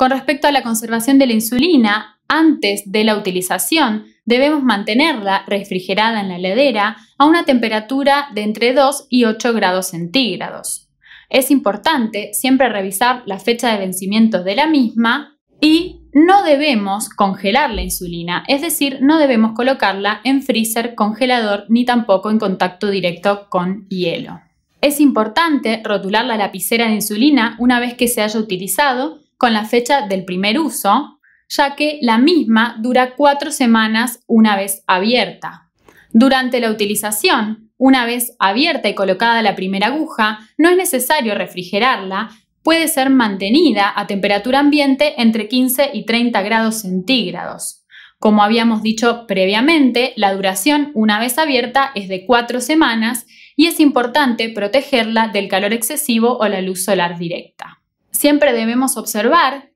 Con respecto a la conservación de la insulina, antes de la utilización debemos mantenerla refrigerada en la heladera a una temperatura de entre 2 y 8 grados centígrados. Es importante siempre revisar la fecha de vencimiento de la misma y no debemos congelar la insulina, es decir, no debemos colocarla en freezer, congelador ni tampoco en contacto directo con hielo. Es importante rotular la lapicera de insulina una vez que se haya utilizado con la fecha del primer uso, ya que la misma dura cuatro semanas una vez abierta. Durante la utilización, una vez abierta y colocada la primera aguja, no es necesario refrigerarla, puede ser mantenida a temperatura ambiente entre 15 y 30 grados centígrados. Como habíamos dicho previamente, la duración una vez abierta es de cuatro semanas y es importante protegerla del calor excesivo o la luz solar directa. Siempre debemos observar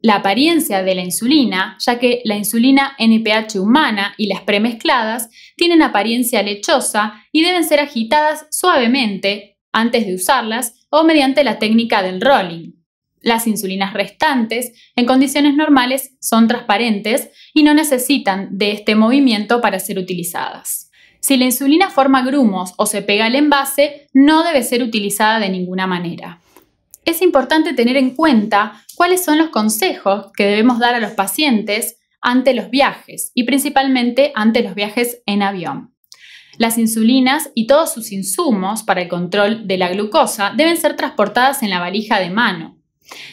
la apariencia de la insulina, ya que la insulina NPH humana y las premezcladas tienen apariencia lechosa y deben ser agitadas suavemente antes de usarlas o mediante la técnica del rolling. Las insulinas restantes, en condiciones normales, son transparentes y no necesitan de este movimiento para ser utilizadas. Si la insulina forma grumos o se pega al envase, no debe ser utilizada de ninguna manera es importante tener en cuenta cuáles son los consejos que debemos dar a los pacientes ante los viajes y principalmente ante los viajes en avión. Las insulinas y todos sus insumos para el control de la glucosa deben ser transportadas en la valija de mano.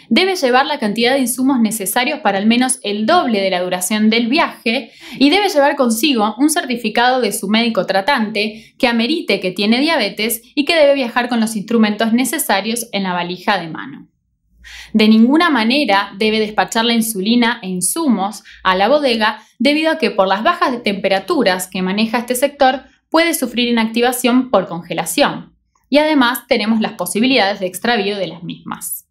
Debe llevar la cantidad de insumos necesarios para al menos el doble de la duración del viaje y debe llevar consigo un certificado de su médico tratante que amerite que tiene diabetes y que debe viajar con los instrumentos necesarios en la valija de mano. De ninguna manera debe despachar la insulina e insumos a la bodega debido a que por las bajas temperaturas que maneja este sector puede sufrir inactivación por congelación y además tenemos las posibilidades de extravío de las mismas.